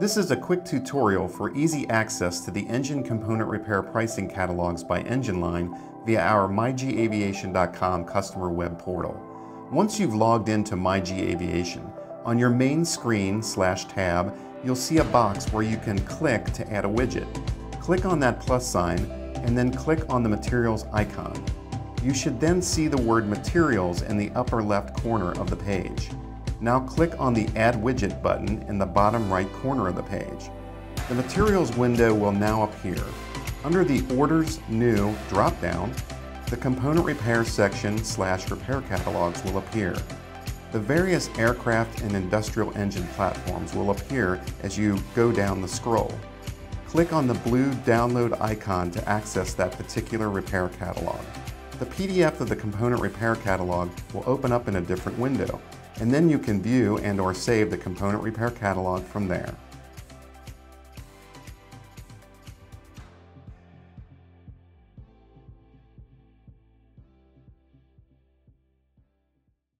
This is a quick tutorial for easy access to the engine component repair pricing catalogs by engine line via our myGEAviation.com customer web portal. Once you've logged into MyGEAviation, on your main screen slash tab, you'll see a box where you can click to add a widget. Click on that plus sign and then click on the materials icon. You should then see the word materials in the upper left corner of the page. Now click on the Add Widget button in the bottom right corner of the page. The Materials window will now appear. Under the Orders New dropdown, the Component Repair section slash Repair Catalogs will appear. The various aircraft and industrial engine platforms will appear as you go down the scroll. Click on the blue download icon to access that particular repair catalog. The PDF of the component repair catalog will open up in a different window and then you can view and or save the component repair catalog from there.